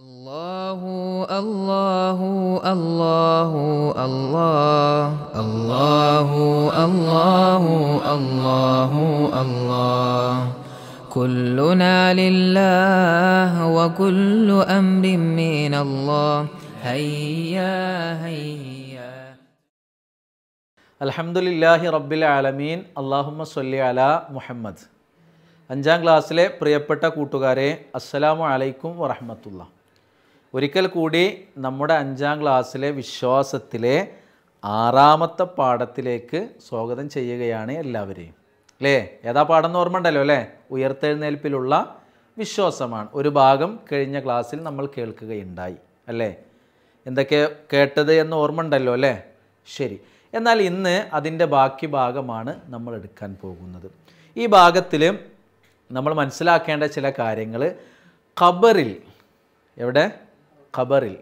الله الله الله الله الله الله الله الله كلنا لله وكل أمر من الله هيا هيا അൽഹംദുലില്ലാഹി റബ്ബിൽ ആലമീൻ അള്ളാഹുമ്മ സൊല്ലി അല മുഹമ്മദ് അഞ്ചാം ക്ലാസ്സിലെ പ്രിയപ്പെട്ട കൂട്ടുകാരെ അസ്സലാമു അലൈക്കും വറഹമത്തുള്ള ഒരിക്കൽ കൂടി നമ്മുടെ അഞ്ചാം ക്ലാസ്സിലെ വിശ്വാസത്തിലെ ആറാമത്തെ പാഠത്തിലേക്ക് സ്വാഗതം ചെയ്യുകയാണ് എല്ലാവരെയും. അല്ലേ? ഏതാ പാഠം എന്ന് ഓർമ്മ ഉണ്ടല്ലോ അല്ലേ? ഉയർത്തെഴുന്നേൽപ്പിലുള്ള വിശ്വാസമാണ്. ഒരു ഭാഗം കഴിഞ്ഞ ക്ലാസ്സിൽ നമ്മൾ കേൾക്കുകയുണ്ടായി അല്ലേ? എന്തൊക്കെ കേട്ടത് എന്ന് ഓർമ്മ ഉണ്ടല്ലോ അല്ലേ? ശരി. എന്നാൽ ഇന്ന് അതിന്റെ ബാക്കി ഭാഗമാണ് നമ്മൾ എടുക്കാൻ പോകുന്നത്. ഈ ഭാഗത്തിൽ നമ്മൾ മനസ്സിലാക്കേണ്ട ചില കാര്യങ്ങൾ ഖബറിൽ എവിടെ? ഖബറിൽ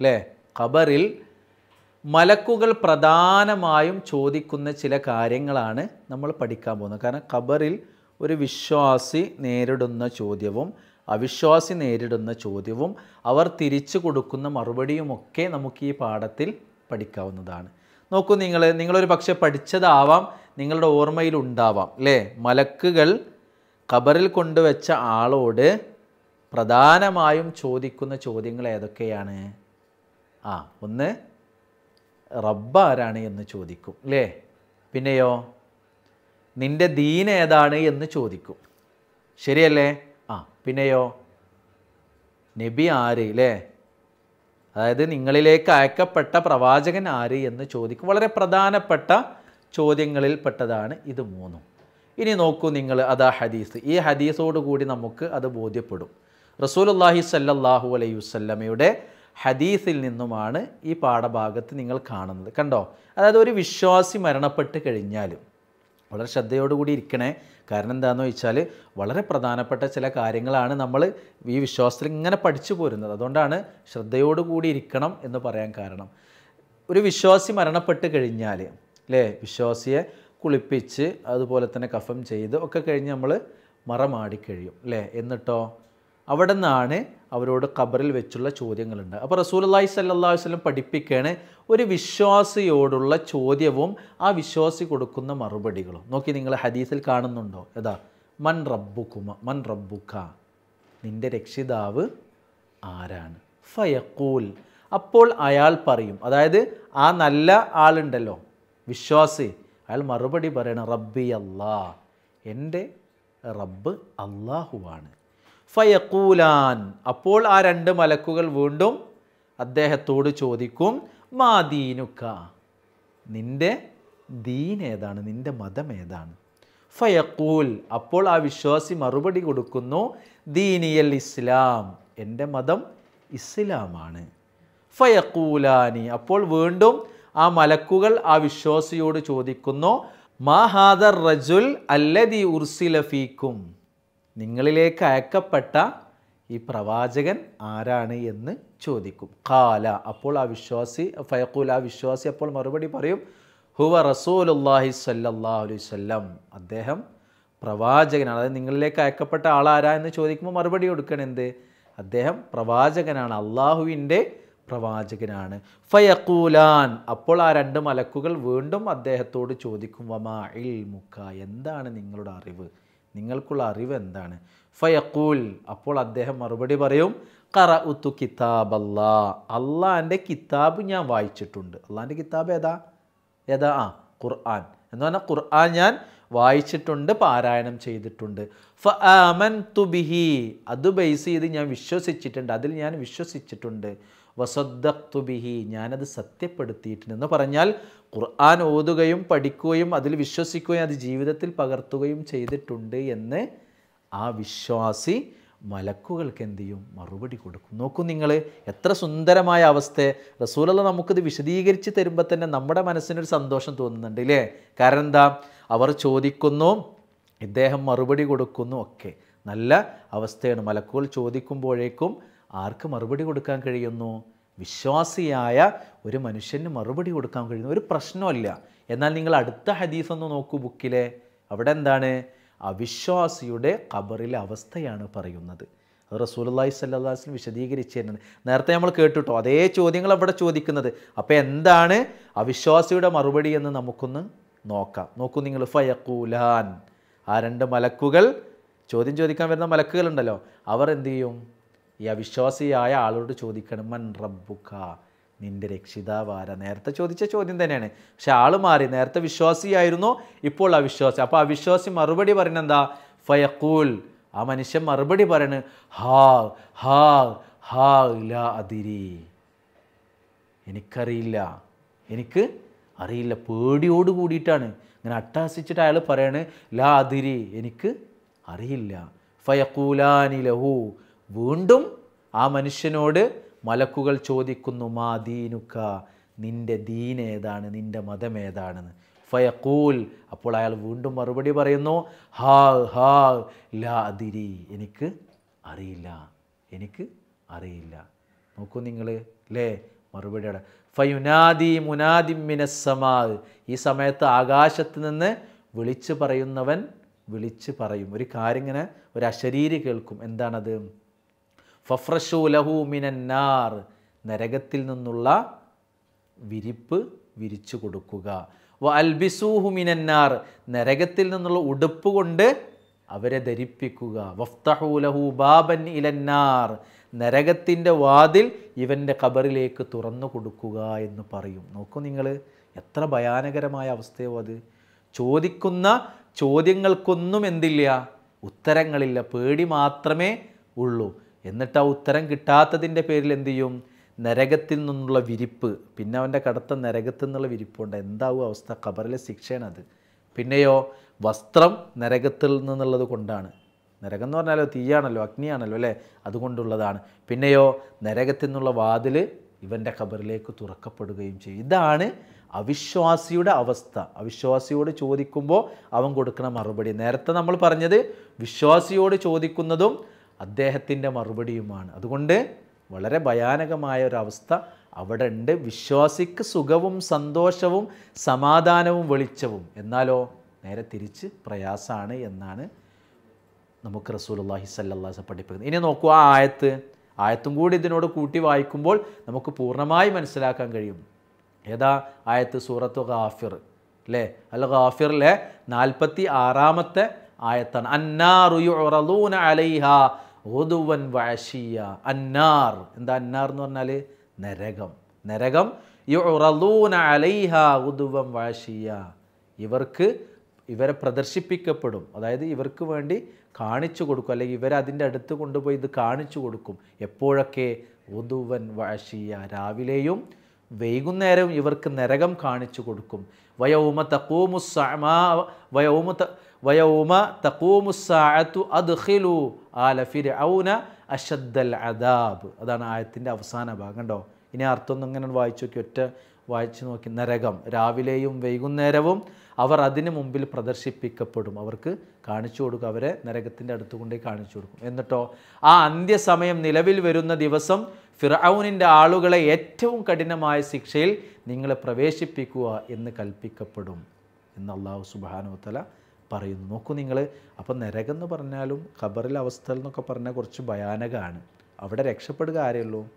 അല്ലേ ഖബറിൽ മലക്കുകൾ പ്രധാനമായും ചോദിക്കുന്ന ചില കാര്യങ്ങളാണ് നമ്മൾ പഠിക്കാൻ പോകുന്നത്. കാരണം ഖബറിൽ ഒരു വിശ്വാസി നേരിടുന്ന ചോദ്യവും അവിശ്വാസി നേരിടുന്ന ചോദ്യവും അവർ തിരിച്ചു കൊടുക്കുന്ന മറുപടിയുമൊക്കെ നമുക്ക് ഈ പാഠത്തിൽ പഠിക്കാവുന്നതാണ്. നോക്കൂ നിങ്ങൾ നിങ്ങളൊരു പക്ഷേ പഠിച്ചതാവാം നിങ്ങളുടെ ഓർമ്മയിൽ ഉണ്ടാവാം അല്ലേ മലക്കുകൾ ഖബറിൽ കൊണ്ടുവച്ച ആളോട് പ്രധാനമായും ചോദിക്കുന്ന ചോദ്യങ്ങൾ ഏതൊക്കെയാണ്? ആ ഒന്ന് റബ്ബ് ആരാണ് എന്ന് ചോദിക്കും അല്ലേ പിന്നെയോ? നിന്റെ ദീൻ ഏതാണ് എന്ന് ചോദിക്കും. ശരിയല്ലേ? ആ പിന്നെയോ? നബി ആര് അല്ലേ അതായത് നിങ്ങളിലേക്ക് അയക്കപ്പെട്ട പ്രവാചകൻ ആര് എന്ന് ചോദിക്കും. വളരെ പ്രധാനപ്പെട്ട ചോദ്യങ്ങളിൽ പെട്ടതാണ് ഇത് മൂന്നും. ഇനി നോക്കൂ നിങ്ങൾ അതാ ഹദീസ്. ഈ ഹദീസോടുകൂടി നമുക്ക് അത് ബോധ്യപ്പെടും. റസൂലുല്ലാഹി സല്ലല്ലാഹു അലൈ വസല്ലമയുടെ ഹദീസിൽ നിന്നുമാണ് ഈ പാഠഭാഗത്ത് നിങ്ങൾ കാണുന്നത്. കണ്ടോ? അതായത് ഒരു വിശ്വാസി മരണപ്പെട്ട് കഴിഞ്ഞാലും വളരെ ശ്രദ്ധയോടുകൂടി ഇരിക്കണേ. കാരണം എന്താണെന്ന് വെച്ചാൽ വളരെ പ്രധാനപ്പെട്ട ചില കാര്യങ്ങളാണ് നമ്മൾ ഈ വിശ്വാസത്തിൽ ഇങ്ങനെ പഠിച്ചു പോരുന്നത്. അതുകൊണ്ടാണ് ശ്രദ്ധയോടുകൂടി ഇരിക്കണം എന്ന് പറയാൻ കാരണം. ഒരു വിശ്വാസി മരണപ്പെട്ട് കഴിഞ്ഞാൽ അല്ലേ വിശ്വാസിയെ കുളിപ്പിച്ച് അതുപോലെ തന്നെ കഫം ചെയ്ത് ഒക്കെ കഴിഞ്ഞ് നമ്മൾ മറമാടിക്കഴിയും അല്ലേ എന്നിട്ടോ? അവിടെ നിന്നാണ് അവരോട് ഖബറിൽ വെച്ചുള്ള ചോദ്യങ്ങളുണ്ട്. അപ്പോൾ റസൂലി സല്ലാഹു വല്ലം പഠിപ്പിക്കുകയാണ് ഒരു വിശ്വാസിയോടുള്ള ചോദ്യവും ആ വിശ്വാസി കൊടുക്കുന്ന മറുപടികളും. നോക്കി നിങ്ങൾ ഹദീസിൽ കാണുന്നുണ്ടോ? ഏതാ? മൻ റബ്ബുക്കുമ മൻ റബ്ബുക്ക നിന്റെ രക്ഷിതാവ് ആരാണ്? ഫയക്കൂൽ അപ്പോൾ അയാൾ പറയും അതായത് ആ നല്ല ആളുണ്ടല്ലോ വിശ്വാസി അയാൾ മറുപടി പറയണം റബ്ബി അല്ലാ എന്റെ റബ്ബ് അള്ളാഹുവാണ് ഫയക്കൂലാൻ. അപ്പോൾ ആ രണ്ട് മലക്കുകൾ വീണ്ടും അദ്ദേഹത്തോട് ചോദിക്കും മാ ദീനുക്ക? നിന്റെ ദീൻ ഏതാണ്? നിന്റെ മതം ഏതാണ്? ഫയക്കൂൽ. അപ്പോൾ ആ വിശ്വാസി മറുപടി കൊടുക്കുന്നു ദീനിയൽ ഇസ്ലാം. എന്റെ മതം ഇസ്ലാമാണ്. ഫയക്കൂലാനി. അപ്പോൾ വീണ്ടും ആ മലക്കുകൾ ആ വിശ്വാസിയോട് ചോദിക്കുന്നു മാ ഹാദർ റജുൽ അല്ലദി ഉർസിലഫീക്കും നിങ്ങളിലേക്ക് അയക്കപ്പെട്ട ഈ പ്രവാചകൻ ആരാണ് എന്ന് ചോദിക്കും. കാല അപ്പോൾ ആ വിശ്വാസി ഫയക്കൂൽ ആ വിശ്വാസി അപ്പോൾ മറുപടി പറയും ഹുവ റസൂലുല്ലാഹി സല്ലല്ലാഹു അലൈഹി വസല്ലം. അദ്ദേഹം പ്രവാചകനാണ്. അതായത് നിങ്ങളിലേക്ക് അയക്കപ്പെട്ട ആളാരാ എന്ന് ചോദിക്കുമ്പോൾ മറുപടി കൊടുക്കണം എന്ത്? അദ്ദേഹം പ്രവാചകനാണ്. അള്ളാഹുവിന്റെ പ്രവാചകനാണ്. ഫയക്കൂലാൻ അപ്പോൾ ആ രണ്ട് മലക്കുകൾ വീണ്ടും അദ്ദേഹത്തോട് ചോദിക്കും വമാ ഇൽ മുക്ക എന്താണ് നിങ്ങളുടെ അറിവ്? നിങ്ങൾക്കുള്ള അറിവ് എന്താണ്? ഫയക്കൂൽ അപ്പോൾ അദ്ദേഹം മറുപടി പറയും കറ ഉത്തു കിതാബ് അള്ളാന്റെ കിതാബ് ഞാൻ വായിച്ചിട്ടുണ്ട്. അള്ളാന്റെ കിതാബ് ഏതാ? ഏതാ? ആ ഖുർആൻ. എന്ന് പറഞ്ഞാൽ ഖുർആൻ ഞാൻ വായിച്ചിട്ടുണ്ട് പാരായണം ചെയ്തിട്ടുണ്ട്. ഫ ആമൻ തുബിഹി അത് ബേസ് ചെയ്ത് ഞാൻ വിശ്വസിച്ചിട്ടുണ്ട്. അതിൽ ഞാൻ വിശ്വസിച്ചിട്ടുണ്ട്. വസദ്ദഖ്തു ബിഹി ഞാനത് സത്യപ്പെടുത്തിയിട്ടുണ്ട് എന്ന് പറഞ്ഞാൽ ഖുർആൻ ഓതുകയും പഠിക്കുകയും അതിൽ വിശ്വസിക്കുകയും അത് ജീവിതത്തിൽ പകർത്തുകയും ചെയ്തിട്ടുണ്ട് എന്ന് ആ വിശ്വാസി മലക്കുകൾക്ക് എന്ത് ചെയ്യും? മറുപടി കൊടുക്കും. നോക്കൂ നിങ്ങൾ എത്ര സുന്ദരമായ അവസ്ഥ. റസൂലുള്ള നമുക്കിത് വിശദീകരിച്ച് തരുമ്പോൾ തന്നെ നമ്മുടെ മനസ്സിനൊരു സന്തോഷം തോന്നുന്നുണ്ട് ഇല്ലേ? കാരണം എന്താ? അവർ ചോദിക്കുന്നു ഇദ്ദേഹം മറുപടി കൊടുക്കുന്നു. ഒക്കെ. നല്ല അവസ്ഥയാണ്. മലക്കുകൾ ചോദിക്കുമ്പോഴേക്കും ആർക്ക് മറുപടി കൊടുക്കാൻ കഴിയുന്നു? വിശ്വാസിയായ ഒരു മനുഷ്യന് മറുപടി കൊടുക്കാൻ കഴിയുന്നു. ഒരു പ്രശ്നമല്ല. എന്നാൽ നിങ്ങൾ അടുത്ത ഹദീസ് ഒന്ന് നോക്കൂ ബുക്കിലെ. അവിടെ എന്താണ്? അവിശ്വാസിയുടെ ഖബറിലെ അവസ്ഥയാണ് പറയുന്നത്. അത് റസൂലുള്ളാഹി സല്ലാസ്ലും വിശദീകരിച്ചു തരുന്നത് നേരത്തെ നമ്മൾ കേട്ടിട്ടോ? അതേ ചോദ്യങ്ങൾ അവിടെ ചോദിക്കുന്നത്. അപ്പോൾ എന്താണ് അവിശ്വാസിയുടെ മറുപടി എന്ന് നമുക്കൊന്ന് നോക്കാം. നോക്കൂ നിങ്ങൾ. ഫയക്കൂലാൻ ആ രണ്ട് മലക്കുകൾ ചോദ്യം ചോദിക്കാൻ വരുന്ന മലക്കുകളുണ്ടല്ലോ. അവർ എന്ത് ചെയ്യും? ഈ അവിശ്വാസിയായ ആളോട് ചോദിക്കണം മൻ റബ്ബുക്ക നിന്റെ രക്ഷിതാവാര നേരത്തെ ചോദിച്ച ചോദ്യം തന്നെയാണ്. പക്ഷെ ആൾ മാറി. നേരത്തെ വിശ്വാസിയായിരുന്നു ഇപ്പോൾ അവിശ്വാസി. അപ്പോൾ അവിശ്വാസി മറുപടി പറയുന്നത് ഫയക്കൂൽ ആ മനുഷ്യൻ മറുപടി പറയണ് ഹാ ഹാ ഹാ ഇല അതിരി എനിക്കറിയില്ല. എനിക്ക് അറിയില്ല. പേടിയോട് കൂടിയിട്ടാണ്. ഇങ്ങനെ അട്ടഹസിച്ചിട്ട് അയാൾ പറയാണ് ലാ അതിരി എനിക്ക് അറിയില്ല. ഫയക്കൂലാനി ലഹു. വീണ്ടും ആ മനുഷ്യനോട് മലക്കുകൾ ചോദിക്കുന്നു മാ ദീനുക്ക? നിന്റെ ദീൻ ഏതാണ്? നിന്റെ മതം ഏതാണെന്ന്? ഫയക്കൂൽ അപ്പോൾ അയാൾ വീണ്ടും മറുപടി പറയുന്നു ഹാ ഹാ ലാ അതിരി. എനിക്ക് അറിയില്ല. എനിക്ക് അറിയില്ല. നോക്കൂ നിങ്ങൾ അല്ലേ മറുപടി ഫയുനാദി മുനാദി മിനസ്സമാ. ഈ സമയത്ത് ആകാശത്ത് നിന്ന് വിളിച്ചു പറയുന്നവൻ വിളിച്ച് പറയും. ഒരു കാര്യം ഇങ്ങനെ ഒരു അശരീരി കേൾക്കും. എന്താണത്? ഫഫ്രഷു ലഹു മിനന്നാർ നരകത്തിൽ നിന്നുള്ള വിരിപ്പ് വിരിച്ചു കൊടുക്കുക. വ അൽബിസൂഹു മിനന്നാർ നരകത്തിൽ നിന്നുള്ള ഉടുപ്പ് കൊണ്ട് അവരെ ധരിപ്പിക്കുക. വഫ്തഹു ലഹു ബാബൻ ഇലന്നാർ നരകത്തിന്റെ വാതിൽ ഇവന്റെ കബറിലേക്ക് തുറന്നു കൊടുക്കുക എന്ന് പറയും. നോക്കൂ നിങ്ങൾ എത്ര ഭയാനകരമായ അവസ്ഥയോ അത്. ചോദിക്കുന്ന ചോദ്യങ്ങൾക്കൊന്നും എന്തില്ല. ഉത്തരങ്ങളില്ല. പേടി മാത്രമേ ഉള്ളൂ. എന്നിട്ട് ആ ഉത്തരം കിട്ടാത്തതിന്റെ പേരിൽ എന്തു ചെയ്യും? നരകത്തിൽ നിന്നുള്ള വിരിപ്പ്. പിന്നെ അവന്റെ കടത്ത നരകത്തിൽ നിന്നുള്ള വിരിപ്പുണ്ട് എന്താവും അവസ്ഥ? ഖബറിലെ ശിക്ഷയാണ് അത്. പിന്നെയോ വസ്ത്രം നരകത്തിൽ നിന്നുള്ളത് കൊണ്ടാണ്. നരകം എന്ന് പറഞ്ഞാലോ തീയാണല്ലോ അഗ്നിയാണല്ലോ അല്ലേ? അതുകൊണ്ടുള്ളതാണ്. പിന്നെയോ നരകത്തിൽ നിന്നുള്ള വാതിൽ ഇവന്റെ ഖബറിലേക്ക് തുറക്കപ്പെടുകയും ചെയ്യും. ഇതാണ് അവിശ്വാസിയുടെ അവസ്ഥ. അവിശ്വാസിയോട് ചോദിക്കുമ്പോൾ അവൻ കൊടുക്കുന്ന മറുപടി. നേരത്തെ നമ്മൾ പറഞ്ഞത് വിശ്വാസിയോട് ചോദിക്കുന്നതും അദ്ദേഹത്തിന്റെ മറുപടിയുമാണ്. അതുകൊണ്ട് വളരെ ഭയാനകമായ ഒരവസ്ഥ അവിടെ ഉണ്ട് വിശ്വാസിക്ക് സുഖവും സന്തോഷവും സമാധാനവും വെളിച്ചവും. എന്നാലോ നേരെ തിരിച്ച് പ്രയാസമാണ് എന്നാണ് നമുക്ക് റസൂലുള്ളാഹി അലൈഹി പഠിപ്പിക്കുന്നത്. ഇനി നോക്കൂ ആ ആയത്ത്. ആയത്തും കൂടി ഇതിനോട് കൂട്ടി വായിക്കുമ്പോൾ നമുക്ക് പൂർണമായി മനസ്സിലാക്കാൻ കഴിയും. ഏതാ ആയത്ത്? സൂറത്ത് ഗാഫിർ. അല്ലേ? അൽ ഗാഫിറിലെ നാൽപ്പത്തി ആറാമത്തെ ആയത്താണ്. അന്നാർ യുറലൂന അലൈഹ ഉദുവൻ വഅശിയ അന്നാർ. എന്താ അന്നാർ എന്ന് പറഞ്ഞാൽ? നരകം. നരകം. യുറലൂന അലൈഹ ഉദുവൻ വഅശിയ ഇവർക്ക് ഇവരെ പ്രദർശിപ്പിക്കപ്പെടും. അതായത് ഇവർക്ക് വേണ്ടി കാണിച്ചു കൊടുക്കും. അല്ലെങ്കിൽ ഇവരതിന്റെ അടുത്ത് കൊണ്ടുപോയി ഇത് കാണിച്ചു കൊടുക്കും. എപ്പോഴൊക്കെ? ഉദുവൻ വഅശിയ രാവിലെയും വൈകുന്നേരവും ഇവർക്ക് നരകം കാണിച്ചു കൊടുക്കും. വയോമ തക്കൂമുസ്സമാ വയൗമ വയൗമ തക്കൂമുസാഅത്തു അദ്ഖിലു ആല ഫിർഔന അഷദ്ദൽ അദാബ്. അതാണ് ആയത്തിന്റെ അവസാന ഭാഗം കണ്ടോ? ഇനി അർത്ഥം ഒന്നും ഇങ്ങനെ വായിച്ചു നോക്കി ഒറ്റ വായിച്ചു നോക്കി. നരകം. രാവിലെയും വൈകുന്നേരവും അവർ അതിന് മുമ്പിൽ പ്രദർശിപ്പിക്കപ്പെടും. അവർക്ക് കാണിച്ചു കൊടുക്കും. അവരെ നരകത്തിന്റെ അടുത്ത് കൊണ്ടേ കാണിച്ചു കൊടുക്കും. എന്നിട്ടോ? ആ അന്ത്യസമയം നിലവിൽ വരുന്ന ദിവസം ഫിറൌനിന്റെ ആളുകളെ ഏറ്റവും കഠിനമായ ശിക്ഷയിൽ നിങ്ങളെ പ്രവേശിപ്പിക്കുക എന്ന് കൽപ്പിക്കപ്പെടും. എന്ന് അള്ളാഹു സുബാനുത്തല പറയുന്നു. നോക്കൂ നിങ്ങൾ അപ്പം നരകം എന്ന് പറഞ്ഞാലും ഖബറിലെ അവസ്ഥ എന്നൊക്കെ പറഞ്ഞാൽ കുറച്ച് ഭയാനകമാണ് അവിടെ രക്ഷപ്പെടുക ആരെയുള്ളൂ?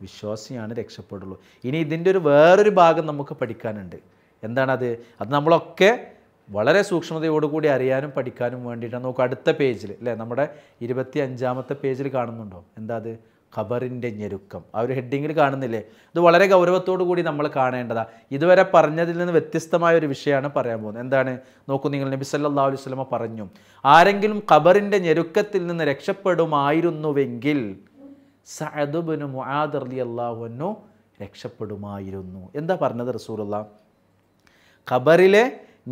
വിശ്വാസിയാണ് രക്ഷപ്പെടുള്ളൂ. ഇനി ഇതിന്റെ ഒരു വേറൊരു ഭാഗം നമുക്ക് പഠിക്കാനുണ്ട്. എന്താണത്? അത് നമ്മളൊക്കെ വളരെ സൂക്ഷ്മതയോടുകൂടി അറിയാനും പഠിക്കാനും വേണ്ടിയിട്ടാണ്. നോക്കുക അടുത്ത പേജിൽ അല്ലേ? നമ്മുടെ ഇരുപത്തി അഞ്ചാമത്തെ പേജിൽ കാണുന്നുണ്ടോ? എന്താ അത്? ഖബറിന്റെ ഞെരുക്കം. ആ ഒരു ഹെഡിങ്ങിൽ കാണുന്നില്ലേ? ഇത് വളരെ ഗൗരവത്തോടു കൂടി നമ്മൾ കാണേണ്ടതാണ് ഇതുവരെ പറഞ്ഞതിൽ നിന്ന് വ്യത്യസ്തമായ ഒരു വിഷയമാണ് പറയാൻ പോകുന്നത്. എന്താണ്? നോക്കൂ നിങ്ങൾ നബി സല്ലല്ലാഹു അലൈഹി വസല്ലമ പറഞ്ഞു ആരെങ്കിലും ഖബറിന്റെ ഞെരുക്കത്തിൽ നിന്ന് രക്ഷപ്പെടുമായിരുന്നുവെങ്കിൽ സഅദുബിന് മുആദ് റളിയല്ലാഹു അൻഹു രക്ഷപ്പെടുമായിരുന്നു. എന്താ പറഞ്ഞത് റസൂലുള്ള? ഖബറിലെ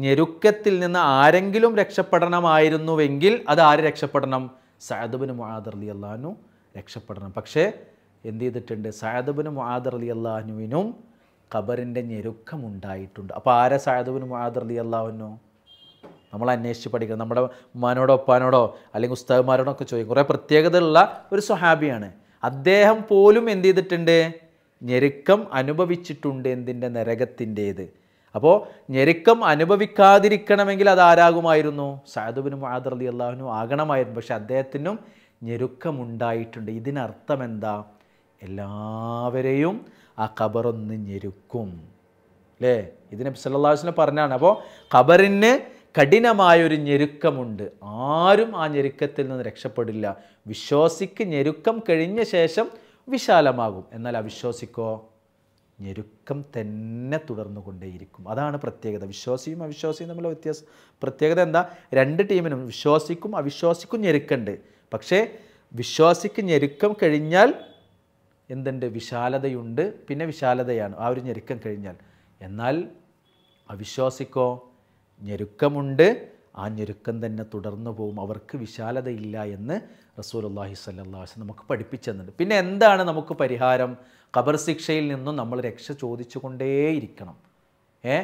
ഞെരുക്കത്തിൽ നിന്ന് ആരെങ്കിലും രക്ഷപ്പെടണമായിരുന്നുവെങ്കിൽ അത് ആര് രക്ഷപ്പെടണം? സഅദുബിന് മുആദ് റളിയല്ലാഹു രക്ഷപ്പെടണം. പക്ഷേ എന്ത് ചെയ്തിട്ടുണ്ട് സായദബിനും ആദർ അലി അള്ളാഹുവിനും ഖബറിന്റെ ഞെരുക്കമുണ്ടായിട്ടുണ്ട്. അപ്പോൾ ആരാ സായദബിനും ആദർ അലി അള്ളാഹുവിനോ നമ്മൾ അന്വേഷിച്ച് പഠിക്കണം. നമ്മുടെ ഉമ്മാനോടോ ഒപ്പാനോടോ അല്ലെങ്കിൽ ഉസ്താദ്മാരോടോ ഒക്കെ ചോദിക്കും. കുറേ പ്രത്യേകതയുള്ള ഒരു സ്വഹാബിയാണ്. അദ്ദേഹം പോലും എന്ത് ചെയ്തിട്ടുണ്ട് ഞെരുക്കം അനുഭവിച്ചിട്ടുണ്ട് എന്തിന്റെ നരകത്തിന്റേത്. അപ്പോൾ ഞെരുക്കം അനുഭവിക്കാതിരിക്കണമെങ്കിൽ അത് ആരാകുമായിരുന്നു? സാദുബിന് ആദർ അലി അള്ളാഹുനും ആകണമായിരുന്നു. പക്ഷേ അദ്ദേഹത്തിനും ഞെരുക്കമുണ്ടായിട്ടുണ്ട്. ഇതിനർത്ഥം എന്താ എല്ലാവരെയും ആ ഖബറൊന്ന് ഞെരുക്കും. അല്ലേ ഇതിനെ സല്ലാസ്ലം പറഞ്ഞാണ്. അപ്പോൾ ഖബറിന് കഠിനമായൊരു ഞെരുക്കമുണ്ട്. ആരും ആ ഞെരുക്കത്തിൽ നിന്ന് രക്ഷപ്പെടില്ല. വിശ്വാസിക്ക് ഞെരുക്കം കഴിഞ്ഞ ശേഷം വിശാലമാകും. എന്നാൽ അവിശ്വാസിക്കോ? ഞെരുക്കം തന്നെ തുടർന്നു കൊണ്ടേയിരിക്കും അതാണ് പ്രത്യേകത. വിശ്വാസിയും അവിശ്വാസിയും തമ്മിലുള്ള വ്യത്യാസം. പ്രത്യേകത എന്താ? രണ്ട് ടീമിനും വിശ്വാസിക്കും അവിശ്വാസിക്കും ഞെരുക്കുണ്ട്. പക്ഷേ വിശ്വാസിക്ക് ഞെരുക്കം കഴിഞ്ഞാൽ എന്തുണ്ട് വിശാലതയുണ്ട് പിന്നെ വിശാലതയാണ് ആ ഒരു ഞെരുക്കം കഴിഞ്ഞാൽ. എന്നാൽ അവിശ്വാസിക്കോ ഞെരുക്കമുണ്ട് ആ ഞെരുക്കം തന്നെ തുടർന്നു പോകും അവർക്ക് വിശാലതയില്ല എന്ന് റസൂലുള്ളാഹി അള്ളാഹി വസല്ലം നമുക്ക് പഠിപ്പിച്ചെന്നുണ്ട്. പിന്നെ എന്താണ് നമുക്ക് പരിഹാരം? ഖബർ ശിക്ഷയിൽ നിന്നും നമ്മൾ രക്ഷ ചോദിച്ചുകൊണ്ടേയിരിക്കണം. ഏ?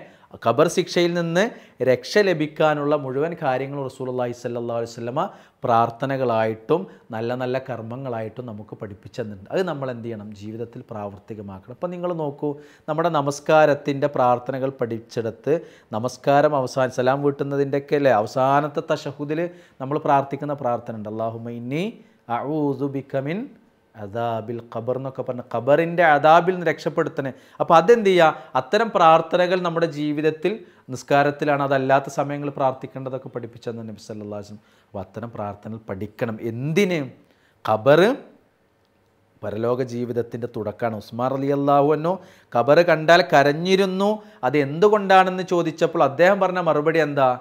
ഖബർ ശിക്ഷയിൽ നിന്ന് രക്ഷ ലഭിക്കാനുള്ള മുഴുവൻ കാര്യങ്ങളും സ്വല്ലല്ലാഹു അലൈഹി വസല്ലമ പ്രാർത്ഥനകളായിട്ടും നല്ല നല്ല കർമ്മങ്ങളായിട്ടും നമുക്ക് പഠിപ്പിച്ചെന്നുണ്ട് അത് നമ്മൾ എന്ത് ചെയ്യണം? ജീവിതത്തിൽ പ്രാവർത്തികമാക്കണം. അപ്പം നിങ്ങൾ നോക്കൂ നമ്മുടെ നമസ്കാരത്തിന്റെ പ്രാർത്ഥനകൾ പഠിച്ചെടുത്ത് നമസ്കാരം അവസാന സലാം വീട്ടുന്നതിന്റെയൊക്കെ അല്ലേ? അവസാനത്തെ തഷഹുദിൽ നമ്മൾ പ്രാർത്ഥിക്കുന്ന പ്രാർത്ഥന ഉണ്ട് അള്ളാഹുമ ഇന്നി അഊദു ബിക്കമിൻ അദാബിൽ ഖബർ എന്നൊക്കെ പറഞ്ഞ ഖബറിന്റെ അദാബിൽ നിന്ന് രക്ഷപ്പെടുത്തണേ. അപ്പോൾ അതെന്ത് ചെയ്യുക? അത്തരം പ്രാർത്ഥനകൾ നമ്മുടെ ജീവിതത്തിൽ നിസ്കാരത്തിലാണ് അതല്ലാത്ത സമയങ്ങളിൽ പ്രാർത്ഥിക്കേണ്ടതൊക്കെ പഠിപ്പിച്ചെന്ന് നബി വസല്ലം അപ്പോൾ അത്തരം പ്രാർത്ഥനകൾ പഠിക്കണം. എന്തിന്? ഖബർ പരലോക ജീവിതത്തിന്റെ തുടക്കമാണ്. ഉസ്മാർ അലി അൻഹു ഖബർ കണ്ടാൽ കരഞ്ഞിരുന്നു. അത് എന്തുകൊണ്ടാണെന്ന് ചോദിച്ചപ്പോൾ അദ്ദേഹം പറഞ്ഞ മറുപടി എന്താ?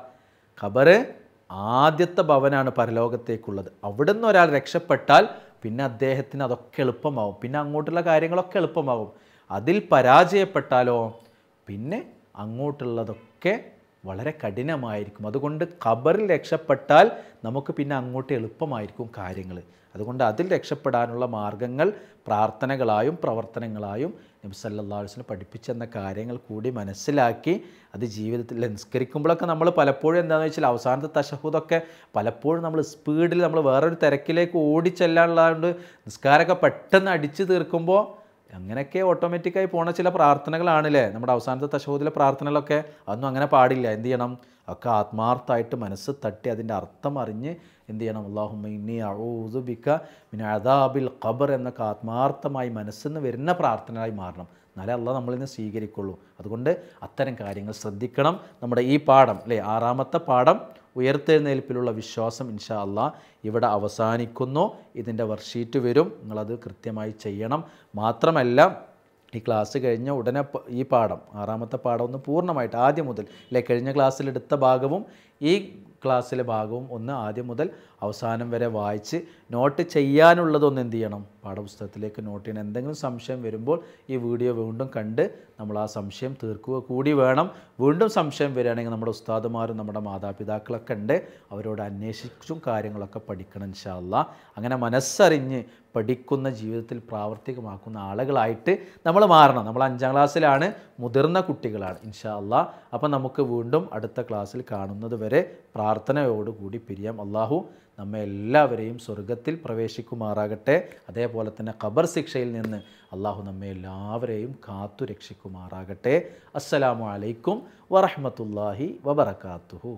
ഖബർ ആദ്യത്തെ ഭവനാണ് പരലോകത്തേക്കുള്ളത്. അവിടുന്ന് ഒരാൾ രക്ഷപ്പെട്ടാൽ പിന്നെ അദ്ദേഹത്തിന് അതൊക്കെ എളുപ്പമാവും. പിന്നെ അങ്ങോട്ടുള്ള കാര്യങ്ങളൊക്കെ എളുപ്പമാവും. അതിൽ പരാജയപ്പെട്ടാലോ? പിന്നെ അങ്ങോട്ടുള്ളതൊക്കെ വളരെ കഠിനമായിരിക്കും. അതുകൊണ്ട് ഖബറിൽ രക്ഷപ്പെട്ടാൽ നമുക്ക് പിന്നെ അങ്ങോട്ട് എളുപ്പമായിരിക്കും കാര്യങ്ങൾ. അതുകൊണ്ട് അതിൽ രക്ഷപ്പെടാനുള്ള മാർഗങ്ങൾ പ്രാർത്ഥനകളായും പ്രവർത്തനങ്ങളായും നബി സല്ലല്ലാഹു അലൈഹി വസല്ലം പഠിപ്പിച്ചെന്ന കാര്യങ്ങൾ കൂടി മനസ്സിലാക്കി അത് ജീവിതത്തിൽ നിസ്കരിക്കുമ്പോഴൊക്കെ നമ്മൾ പലപ്പോഴും എന്താണെന്ന് വെച്ചാൽ അവസാനത്തെ തശഹൂദൊക്കെ പലപ്പോഴും നമ്മൾ സ്പീഡിൽ നമ്മൾ വേറൊരു തിരക്കിലേക്ക് ഓടിച്ചെല്ലാനുള്ളതുകൊണ്ട് നിസ്കാരമൊക്കെ പെട്ടെന്ന് അടിച്ചു തീർക്കുമ്പോൾ അങ്ങനെയൊക്കെ ഓട്ടോമാറ്റിക്കായി പോണ ചില പ്രാർത്ഥനകളാണല്ലേ. നമ്മുടെ അവസാനത്തെ തശോദിലെ പ്രാർത്ഥനകളൊക്കെ അതൊന്നും അങ്ങനെ പാടില്ല. എന്ത് ചെയ്യണം? ഒക്കെ ആത്മാർത്ഥമായിട്ട് മനസ്സ് തട്ടി അതിന്റെ അർത്ഥം അറിഞ്ഞ് എന്ത് ചെയ്യണം? അഊദുബിക്ക മിന അദാബിൽ ഖബർ എന്നൊക്കെ ആത്മാർത്ഥമായി മനസ്സിന്ന് വരുന്ന പ്രാർത്ഥനയായി മാറണം. എന്നാലേ അള്ളാഹ് നമ്മളിൽ നിന്ന് സ്വീകരിക്കുള്ളൂ. അതുകൊണ്ട് അത്തരം കാര്യങ്ങൾ ശ്രദ്ധിക്കണം. നമ്മുടെ ഈ പാഠം അല്ലേ? ആറാമത്തെ പാഠം ഉയർത്തെഴുന്നേൽപ്പിലുള്ള വിശ്വാസം ഇൻഷാ അള്ളാ ഇവിടെ അവസാനിക്കുന്നു. ഇതിന്റെ വർഷീറ്റ് വരും. നിങ്ങളത് കൃത്യമായി ചെയ്യണം. മാത്രമല്ല ഈ ക്ലാസ് കഴിഞ്ഞ ഉടനെ ഈ പാഠം ആറാമത്തെ പാഠം ഒന്ന് പൂർണമായിട്ട് ആദ്യം മുതൽ അല്ലെ? കഴിഞ്ഞ ക്ലാസ്സിലെടുത്ത ഭാഗവും ഈ ക്ലാസ്സിലെ ഭാഗവും ഒന്ന് ആദ്യം മുതൽ അവസാനം വരെ വായിച്ച് നോട്ട് ചെയ്യാനുള്ളതൊന്ന് എന്ത് ചെയ്യണം? പാഠപുസ്തകത്തിലേക്ക് നോട്ട് ചെയ്യണം. എന്തെങ്കിലും സംശയം വരുമ്പോൾ ഈ വീഡിയോ വീണ്ടും കണ്ട് നമ്മൾ ആ സംശയം തീർക്കുക കൂടി വേണം. വീണ്ടും സംശയം വരികയാണെങ്കിൽ നമ്മുടെ ഉസ്താദുമാരും നമ്മുടെ മാതാപിതാക്കളൊക്കെ ഉണ്ട്. അവരോട് അന്വേഷിച്ചും കാര്യങ്ങളൊക്കെ പഠിക്കണം ഇൻഷാല്ല അങ്ങനെ മനസ്സറിഞ്ഞ് പഠിക്കുന്ന ജീവിതത്തിൽ പ്രാവർത്തികമാക്കുന്ന ആളുകളായിട്ട് നമ്മൾ മാറണം. നമ്മൾ അഞ്ചാം ക്ലാസ്സിലാണ് മുതിർന്ന കുട്ടികളാണ് ഇൻഷാ അല്ലാ അപ്പം നമുക്ക് വീണ്ടും അടുത്ത ക്ലാസ്സിൽ കാണുന്നത് വരെ പ്രാർത്ഥനയോടുകൂടി പിരിയാം. അള്ളാഹു നമ്മെ എല്ലാവരെയും സ്വർഗത്തിൽ പ്രവേശിക്കുമാറാകട്ടെ. അതേപോലെ തന്നെ ഖബർ ശിക്ഷയിൽ നിന്ന് അള്ളാഹു നമ്മെ എല്ലാവരെയും കാത്തു രക്ഷിക്കുമാറാകട്ടെ. അസ്സലാമു അലൈക്കും വറഹ്മത്തുള്ളാഹി വബറകാതുഹു.